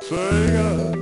Sega.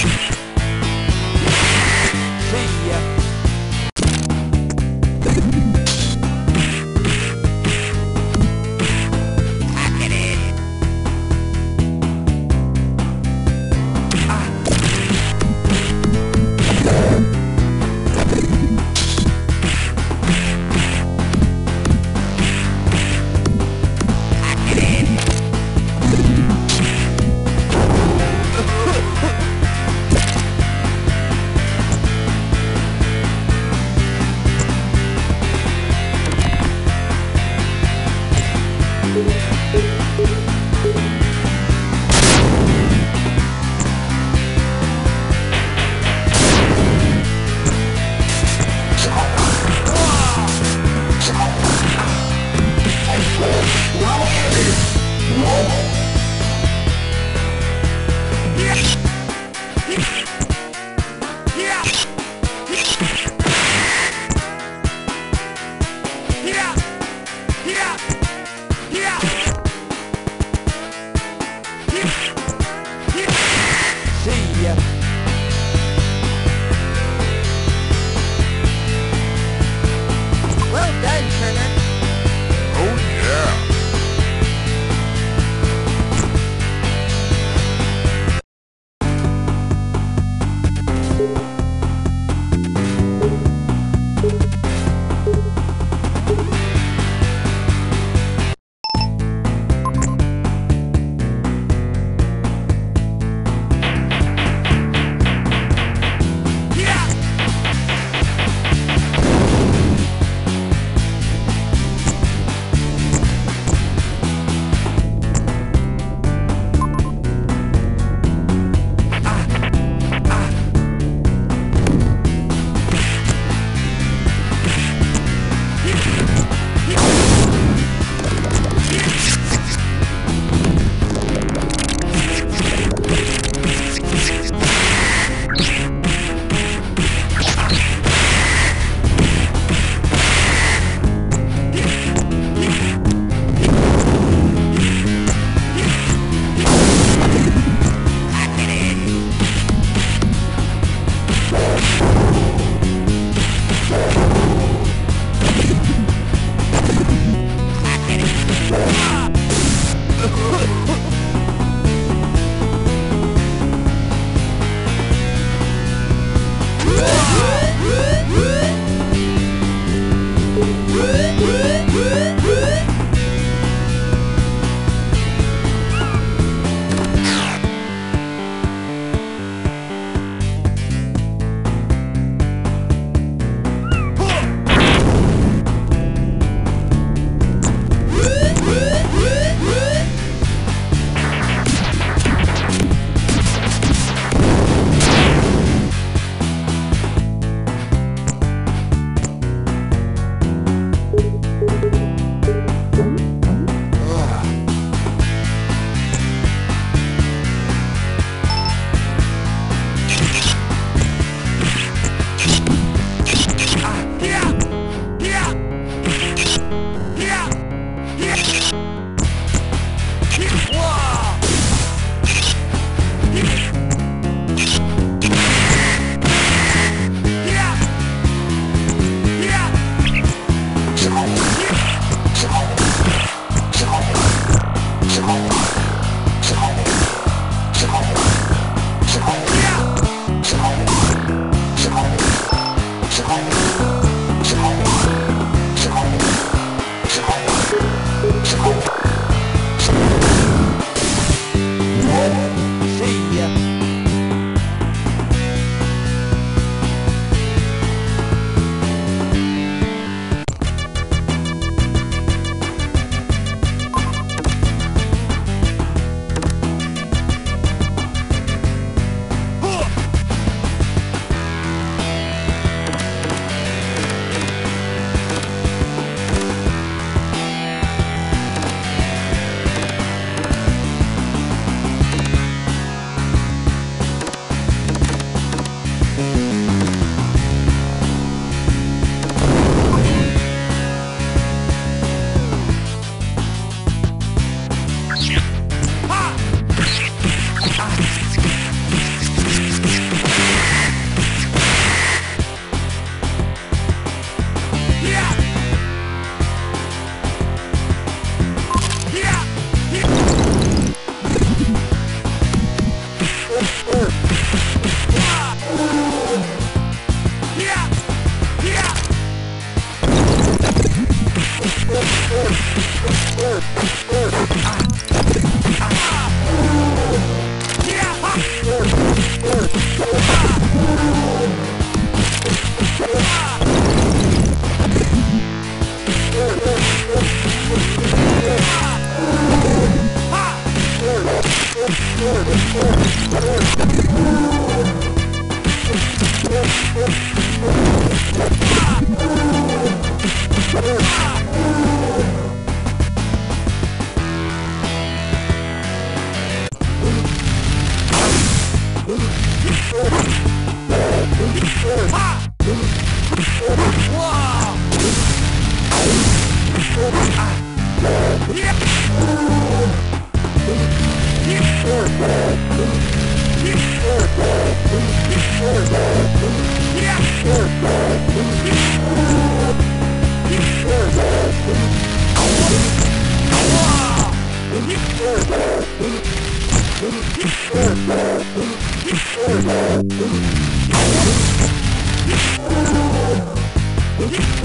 See See yeah. Yeah.